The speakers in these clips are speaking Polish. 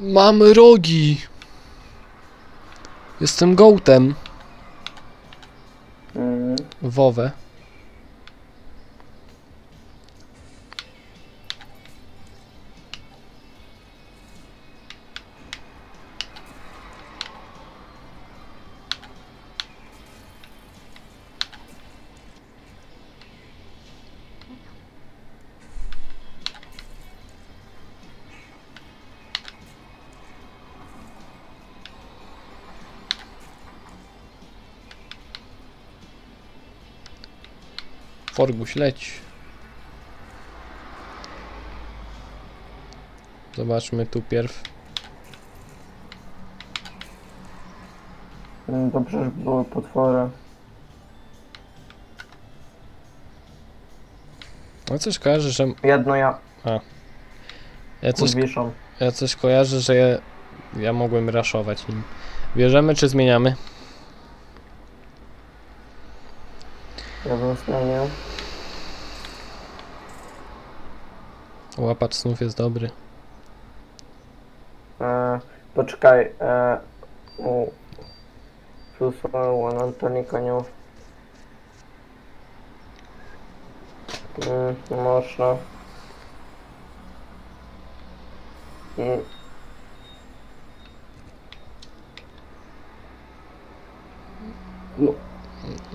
Mam rogi! Jestem gołtem. Mm. Wowę. Forguś, leć. Zobaczmy tu pierw. Mm, To przecież były potwory. No coś kojarzę, że... Jedno ja Ja coś, ja coś kojarzę, że ja, ja mogłem raszować nim. Bierzemy czy zmieniamy? Bym zmienił. Łapacz snów jest dobry. E, poczekaj. E, u, są one Antoni koniów. Mm, można. Mm, no,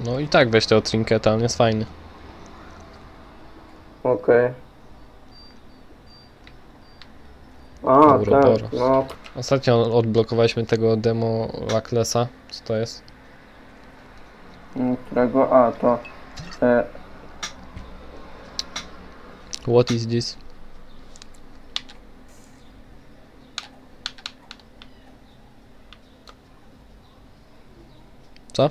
No i tak weź tego trinketa, on jest fajny. okej. A, Ouroboros. tak, no. Ostatnio odblokowaliśmy tego demo Lacklesa. Co to jest? Mm, Którego? A, to. E, What is this? Co?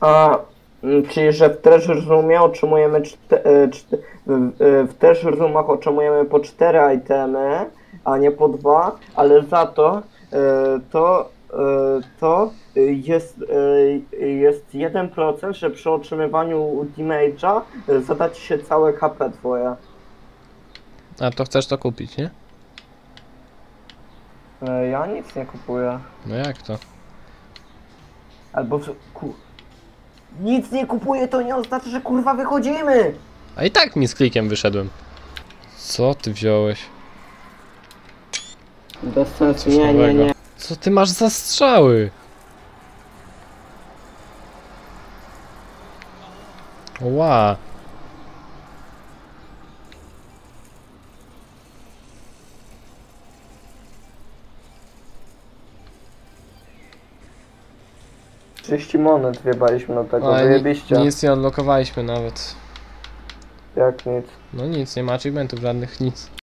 A, mm, czyli że w Treasure Roomie otrzymujemy czte, e, czte, w, w Treasure Roomach otrzymujemy po cztery itemy, a nie po dwa, ale za to e, to e, to jest, jest 1%, że przy otrzymywaniu damage'a zada ci się całe HP twoje. A to chcesz to kupić, nie? Ja nic nie kupuję. No jak to? Albo w, ku, nic nie kupuję to nie oznacza, że kurwa wychodzimy! A i tak mi z klikiem wyszedłem. Co ty wziąłeś? Bez sensu, Coś nie, nie, nowego. nie. Co ty masz za strzały? Ła. Trzydzieści monet wjebaliśmy do tego, Ale wyjebiście. nic nie odblokowaliśmy nawet. Jak nic. No nic, nie ma achievementów żadnych, nic.